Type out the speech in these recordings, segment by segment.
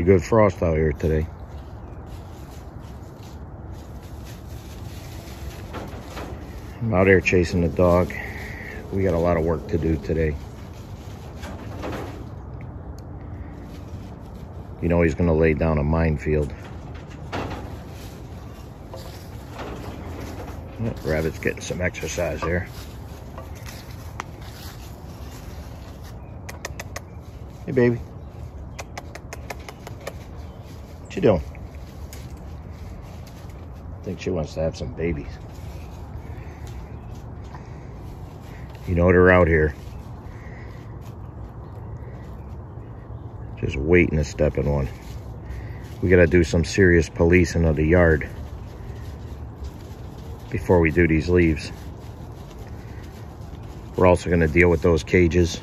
Pretty good frost out here today. I'm out here chasing the dog. We got a lot of work to do today. You know he's gonna lay down a minefield. Rabbit's getting some exercise there. Hey, baby. What you doing? I think she wants to have some babies. You know they're out here. Just waiting to step in one. We gotta do some serious policing of the yard before we do these leaves. We're also gonna deal with those cages.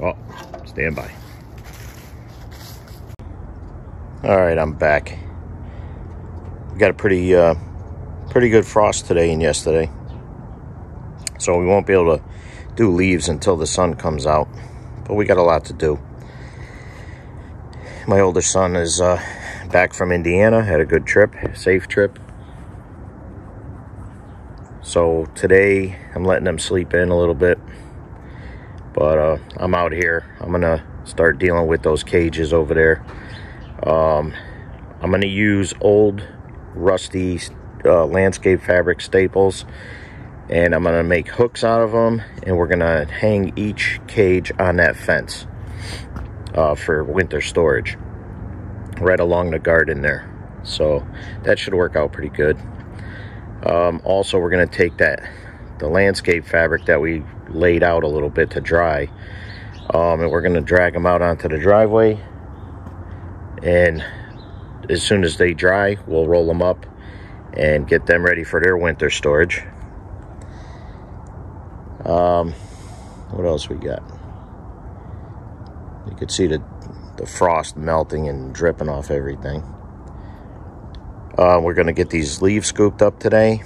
Oh, stand by. All right, I'm back. We got a pretty, uh, pretty good frost today and yesterday. So we won't be able to do leaves until the sun comes out. But we got a lot to do. My older son is uh, back from Indiana, had a good trip, safe trip. So today I'm letting them sleep in a little bit. But uh, I'm out here. I'm going to start dealing with those cages over there. Um, I'm going to use old rusty uh, landscape fabric staples and I'm gonna make hooks out of them and we're gonna hang each cage on that fence uh, for winter storage right along the garden there. So that should work out pretty good. Um, also we're gonna take that the landscape fabric that we laid out a little bit to dry um, and we're gonna drag them out onto the driveway and as soon as they dry we'll roll them up and get them ready for their winter storage um, what else we got? You could see the, the frost melting and dripping off everything. Uh, we're going to get these leaves scooped up today.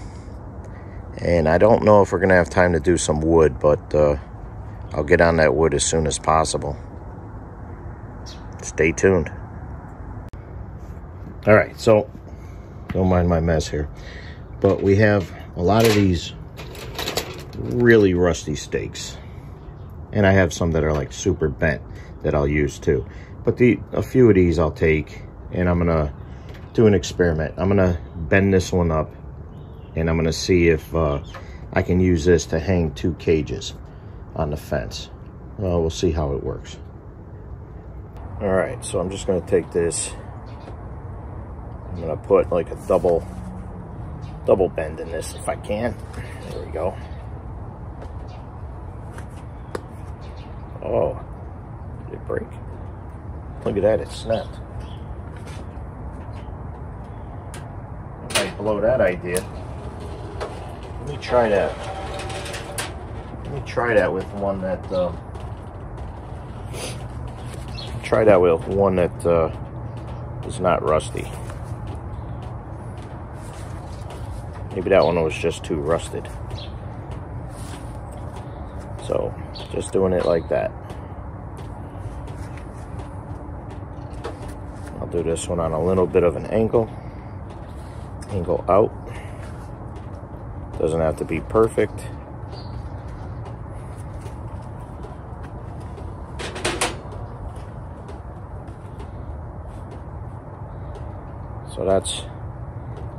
And I don't know if we're going to have time to do some wood, but uh, I'll get on that wood as soon as possible. Stay tuned. All right, so don't mind my mess here. But we have a lot of these really rusty stakes. And I have some that are like super bent that I'll use too. But the a few of these I'll take and I'm gonna do an experiment. I'm gonna bend this one up and I'm gonna see if uh, I can use this to hang two cages on the fence. Well, we'll see how it works. All right, so I'm just gonna take this. I'm gonna put like a double, double bend in this if I can. There we go. Oh, did it break? Look at that, it snapped. I might blow that idea. Let me try that. Let me try that with one that, um, try that with one that uh, is not rusty. Maybe that one was just too rusted. So just doing it like that. I'll do this one on a little bit of an angle. Angle out. Doesn't have to be perfect. So that's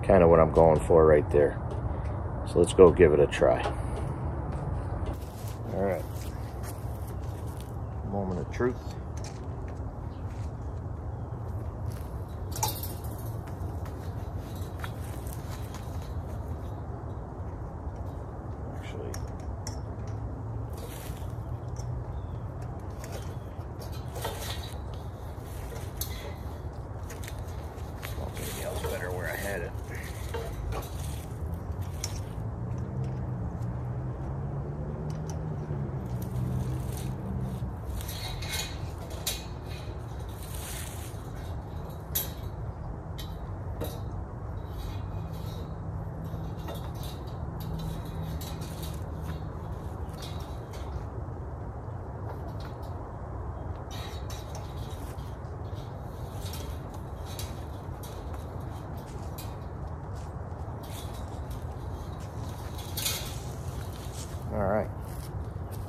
kind of what I'm going for right there. So let's go give it a try. All right. Moment of truth. Actually, well, maybe I was better where I had it.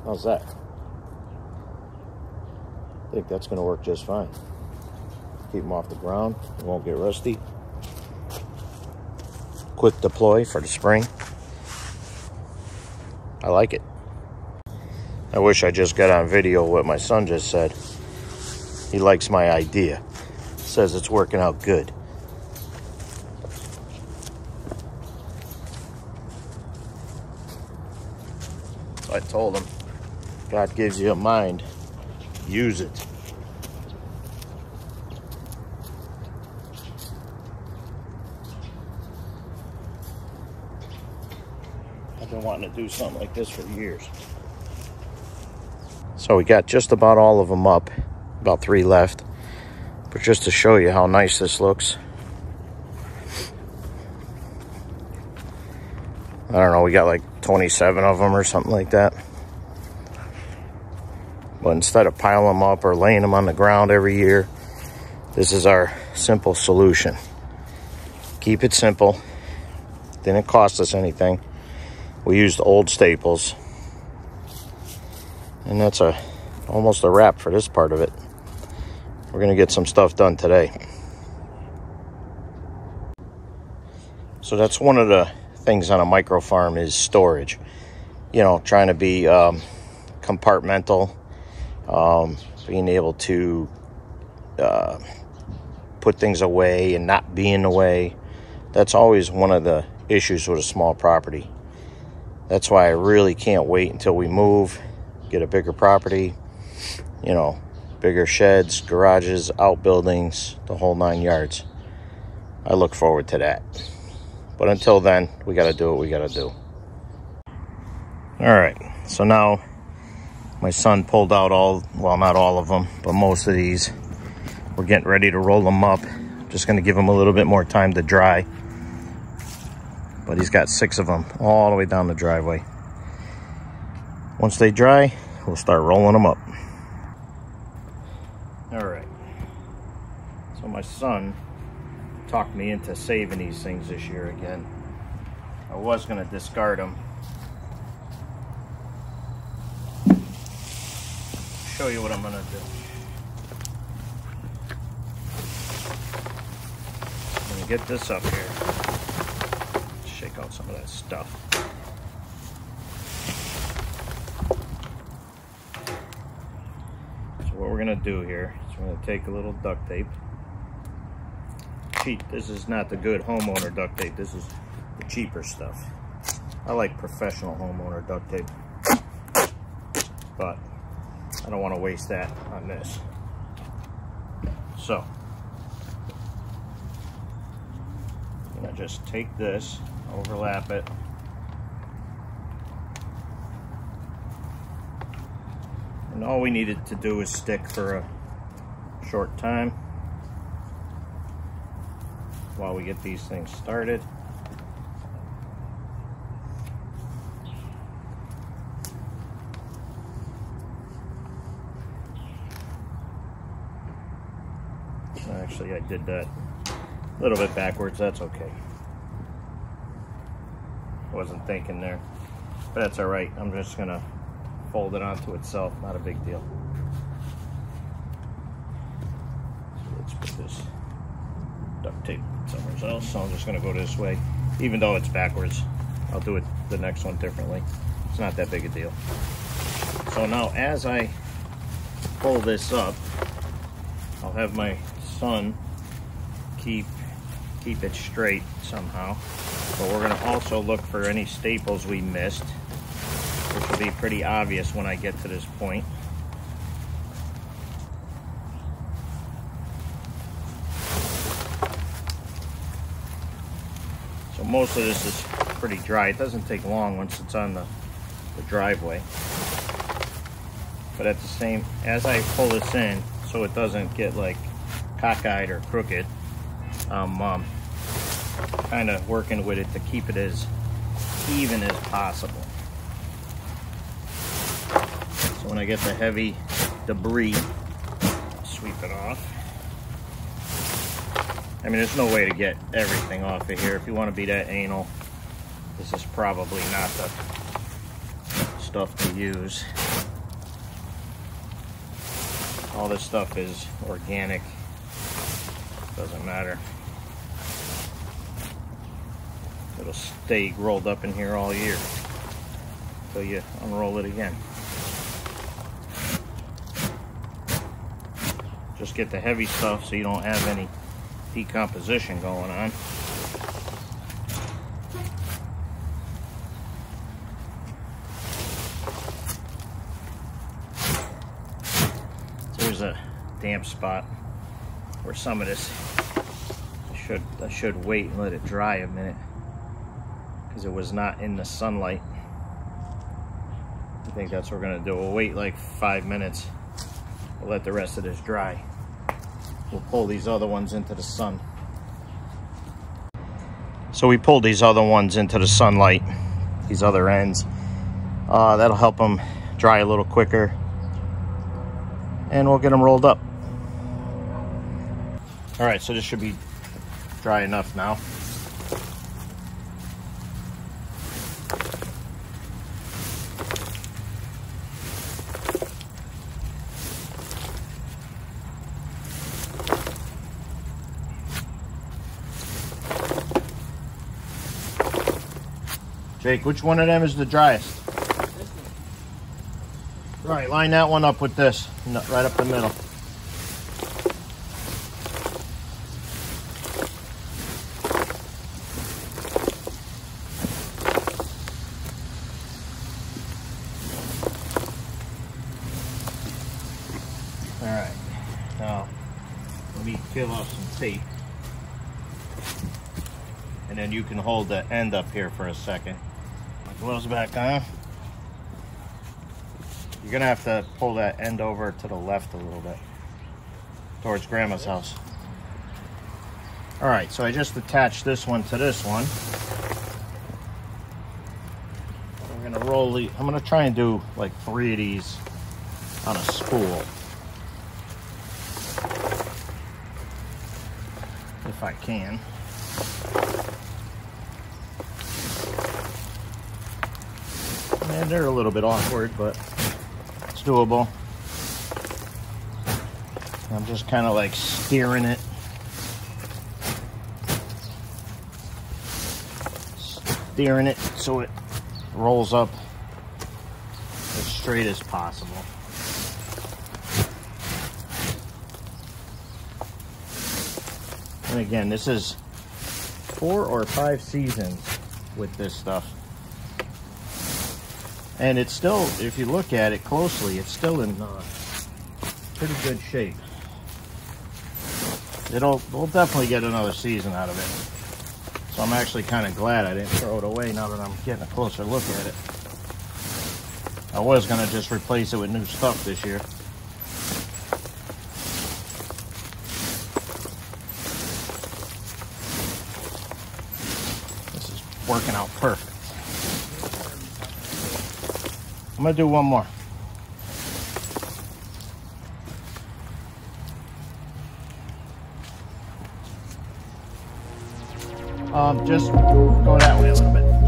How's that? I think that's going to work just fine. Keep them off the ground. It won't get rusty. Quick deploy for the spring. I like it. I wish I just got on video what my son just said. He likes my idea. Says it's working out good. I told him, God gives you a mind, use it. I've been wanting to do something like this for years. So we got just about all of them up, about three left. But just to show you how nice this looks. I don't know, we got like 27 of them or something like that. But instead of piling them up or laying them on the ground every year, this is our simple solution. Keep it simple. Didn't cost us anything. We used old staples. And that's a almost a wrap for this part of it. We're gonna get some stuff done today. So that's one of the things on a micro farm is storage. You know, trying to be um, compartmental, um, being able to uh, put things away and not be in the way. That's always one of the issues with a small property. That's why I really can't wait until we move, get a bigger property, you know, bigger sheds, garages, outbuildings, the whole nine yards. I look forward to that. But until then, we got to do what we got to do. All right, so now my son pulled out all, well, not all of them, but most of these. We're getting ready to roll them up. Just going to give them a little bit more time to dry. But he's got six of them all the way down the driveway. Once they dry, we'll start rolling them up. All right. So my son talked me into saving these things this year again. I was going to discard them. Show you what I'm to do. I'm to get this up here. Shake out some of that stuff. So what we're to do here is we're to take a little duct tape cheap. This is not the good homeowner duct tape. This is the cheaper stuff. I like professional homeowner duct tape. But I don't want to waste that on this. So, I'm going to just take this, overlap it. And all we needed to do is stick for a short time while we get these things started. Actually, I did that a little bit backwards. That's okay. Wasn't thinking there. But that's all right. I'm just going to fold it onto itself. Not a big deal. So let's put this duct tape somewhere else. So I'm just gonna go this way. Even though it's backwards, I'll do it the next one differently. It's not that big a deal. So now as I pull this up, I'll have my son keep keep it straight somehow. But we're gonna also look for any staples we missed, which will be pretty obvious when I get to this point. So most of this is pretty dry. It doesn't take long once it's on the, the driveway. But at the same, as I pull this in, so it doesn't get like cockeyed or crooked, I'm um, kind of working with it to keep it as even as possible. So when I get the heavy debris, sweep it off. I mean, there's no way to get everything off of here. If you want to be that anal, this is probably not the stuff to use. All this stuff is organic. Doesn't matter. It'll stay rolled up in here all year until you unroll it again. Just get the heavy stuff so you don't have any decomposition going on. There's a damp spot where some of this should I should wait and let it dry a minute because it was not in the sunlight. I think that's what we're gonna do. We'll wait like five minutes. We'll let the rest of this dry. We'll pull these other ones into the sun. So we pulled these other ones into the sunlight, these other ends. Uh, that'll help them dry a little quicker and we'll get them rolled up. All right, so this should be dry enough now. Jake, which one of them is the driest? Right, line that one up with this, right up the middle. All right, now let me peel off some tape. And then you can hold the end up here for a second. Gloves back on. You're gonna have to pull that end over to the left a little bit towards grandma's house. All right, so I just attached this one to this one. I'm gonna roll the, I'm gonna try and do like three of these on a spool. If I can. And they're a little bit awkward, but it's doable. I'm just kind of like steering it. Steering it so it rolls up as straight as possible. And again, this is four or five seasons with this stuff. And it's still, if you look at it closely, it's still in uh, pretty good shape. It'll, we'll definitely get another season out of it. So I'm actually kind of glad I didn't throw it away now that I'm getting a closer look at it. I was going to just replace it with new stuff this year. This is working out perfect. I'm gonna do one more. Um, just go that way a little bit.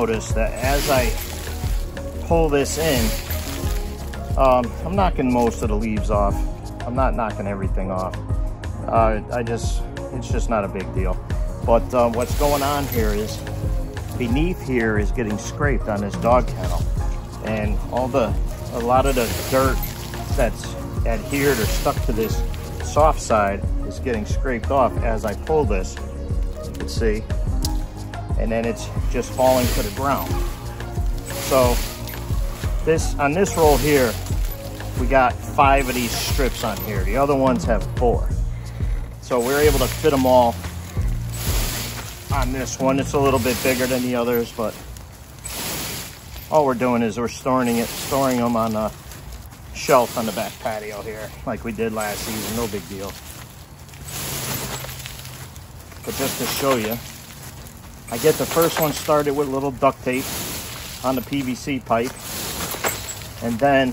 Notice that as I pull this in, um, I'm knocking most of the leaves off. I'm not knocking everything off. Uh, I just, it's just not a big deal. But uh, what's going on here is beneath here is getting scraped on this dog kennel. And all the, a lot of the dirt that's adhered or stuck to this soft side is getting scraped off as I pull this. You can see. And then it's just falling to the ground. So this on this roll here, we got five of these strips on here. The other ones have four. So we're able to fit them all on this one. It's a little bit bigger than the others, but all we're doing is we're storing it, storing them on a shelf on the back patio here, like we did last season. No big deal. But just to show you, I get the first one started with a little duct tape on the PVC pipe. And then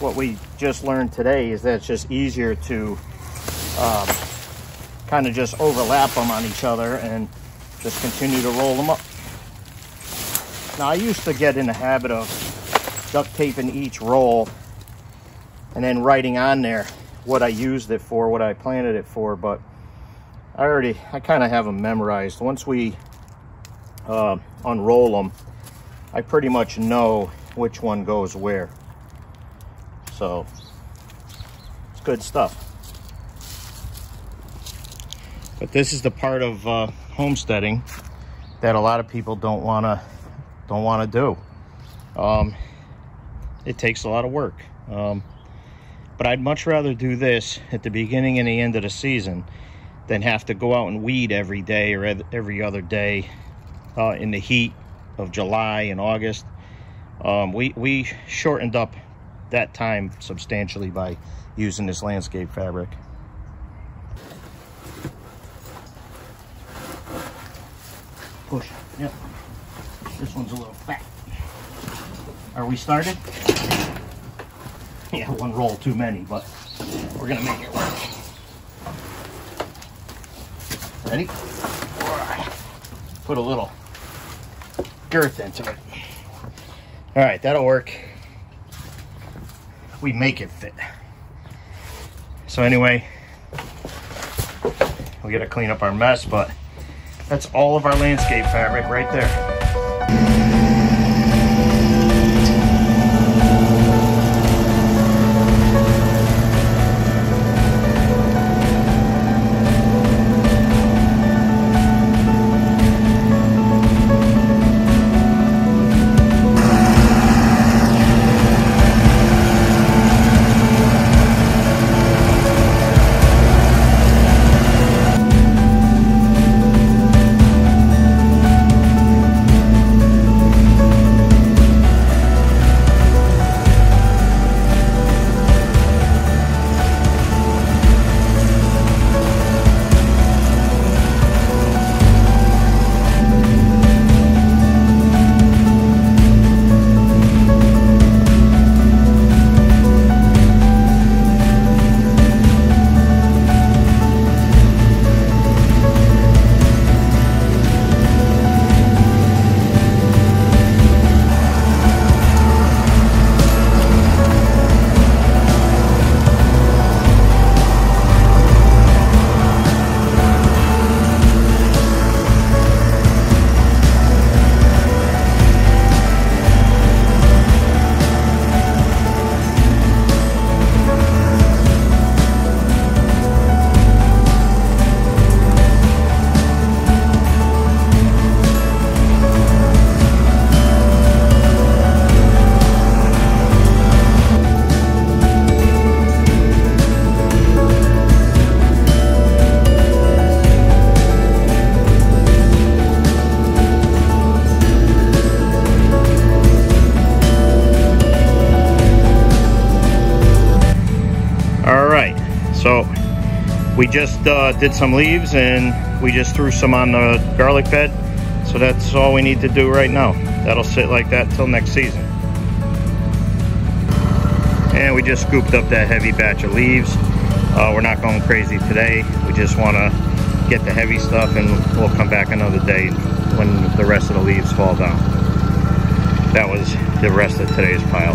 what we just learned today is that it's just easier to um, kind of just overlap them on each other and just continue to roll them up. Now I used to get in the habit of duct taping each roll and then writing on there what I used it for, what I planted it for, but I already, I kind of have them memorized. Once we uh, unroll them, I pretty much know which one goes where. So it's good stuff. But this is the part of uh, homesteading that a lot of people don't want to don't want to do. Um, it takes a lot of work. Um, but I'd much rather do this at the beginning and the end of the season than have to go out and weed every day or every other day uh, in the heat of July and August. Um, we, we shortened up that time substantially by using this landscape fabric. Push, yep. This one's a little fat. Are we started? Yeah, one roll too many, but we're gonna make it work. Ready? Put a little girth into it. All right, that'll work. We make it fit. So anyway, we gotta clean up our mess, but that's all of our landscape fabric right there. We just uh, did some leaves and we just threw some on the garlic bed. So that's all we need to do right now. That'll sit like that till next season. And we just scooped up that heavy batch of leaves. Uh, we're not going crazy today. We just want to get the heavy stuff and we'll come back another day when the rest of the leaves fall down. That was the rest of today's pile.